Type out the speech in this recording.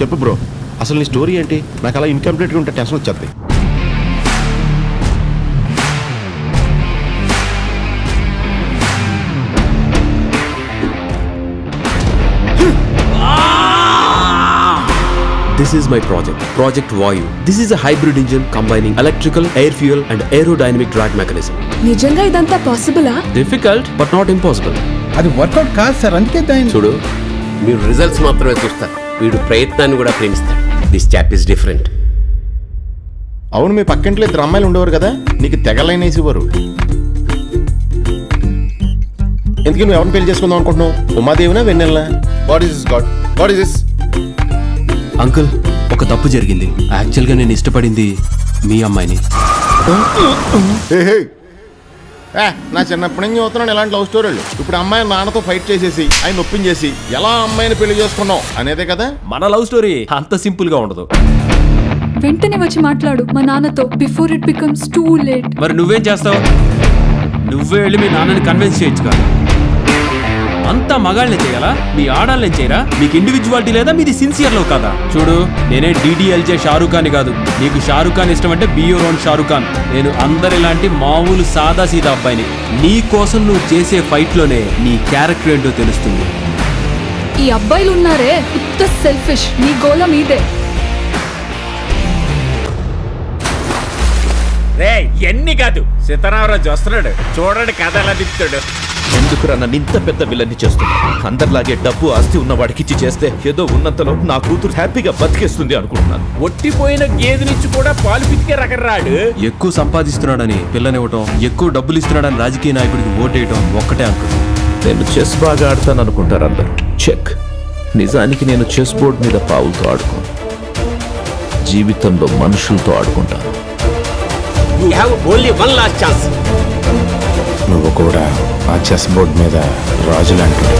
చెప్పు బ్రో అసలు నీ స్టోరీ ఏంటి నాకు అలా ఇన్కంప్లీట్గా ఉంటే టెన్షన్ వచ్చేది This is my project, Project Vayu. This is a hybrid engine combining electrical, air fuel, and aerodynamic drag mechanism. నిజంగా ఇదంతా పాసిబులా Difficult, but not impossible. అది వర్కౌట్ కాదు సార్ అందుకే దాన్ని చూడు మీరు రిజల్ట్స్ మాత్రమే చూస్తారు వీడు ప్రయత్నాన్ని కూడా ప్రేమిస్తాడు. దిస్ చాప్ ఇస్ డిఫరెంట్ అవును మీ పక్కింట్లో ఇద్దరు అమ్మాయిలు ఉండేవారు కదా? నీకు తెగలైనేసేవారు ఎందుకు నువ్వు ఎవరిని పెళ్ళి చేసుకుందాం అనుకుంటున్నావు? ఉమాదేవినా vanilla what is god what is this uncle ఒక తప్పు జరిగింది. యాక్చువల్గా నేను ఇష్టపడింది మీ అమ్మాయిని. నా చిన్నప్పటి నుంచి చూస్తున్నాను ఇలాంటి లవ్ స్టోరీలు ఇప్పుడు అమ్మాయి నాన్నతో ఫైట్ చేసేసి ఆయన ఒప్పించేసి ఎలా అమ్మాయిని పెళ్ళి చేసుకున్నావు? అనేదే కదా? మన లవ్ స్టోరీ అంత సింపుల్గా ఉండదు. వెంటనే వచ్చి మాట్లాడు మా నాన్నతో before it becomes too late మరి నువ్వేం చేస్తావు? నువ్వే వెళ్ళి మీ నాన్నని కన్విన్స్ చేయొచ్చు కదా అంతా మగాళ్ళని చేయాలా? మీ ఆడాళ్ళని చేయరా? మీకు ఇండివిజువాలిటీ లేదా? మీది సిన్సియర్లో కదా? చూడు నేనే డిడిఎల్జే షారూక్ ఖాన్ కాదు. నీకు షారూక్ ఖాన్ ఇష్టం అంటే బియో రోన్ షారూక్ ఖాన్. నేను అందరిలాంటి మామూలు సాదా సీదా అబ్బాయిని. నీ కోసం నువ్వు చేసే ఫైట్లోనే నీ క్యారెక్టర్ ఏంటో తెలుస్తుంది. ఈ అబ్బాయిలు ఉన్నారే ఉత్త సెల్ఫిష్ నీ గోల మీదే. రే ఎన్ని కాదు. సీతారామరాజు వస్తున్నాడు. చూడండి కథ ఎలా తిప్పుతాడు ఎందుకురా నన్ను ఇంత పెద్ద విలన్ని చేస్తున్నా అందరిలాగే డబ్బు ఆస్తి ఉన్న వాడికి ఇచ్చి చేస్తే ఏదో ఉన్నంతలో నా కూతురు హ్యాపీగా బతికేస్తుంది అనుకుంటున్నాను. ఒట్టిపోయిన గేదె నుంచి కూడా పాలు పితికే రకం రాడు ఎక్కువ సంపాదిస్తున్నాడని పిల్లనివ్వటం ఎక్కువ డబ్బులు ఇస్తున్నాడని రాజకీయ నాయకుడికి ఓటేయటం ఒక్కటే అంకుల్. నేను చెస్ బాగా ఆడతాను అనుకుంటారు అందరు. చెక్. నిజానికి నేను చెస్ బోర్డ్ మీద పావులతో ఆడుకోను. జీవితంలో మనుషులతో ఆడుకుంటాను. You have only one last chance కూడా ఆ చెస్ బోర్డ్ మీద రాజు లాంటివి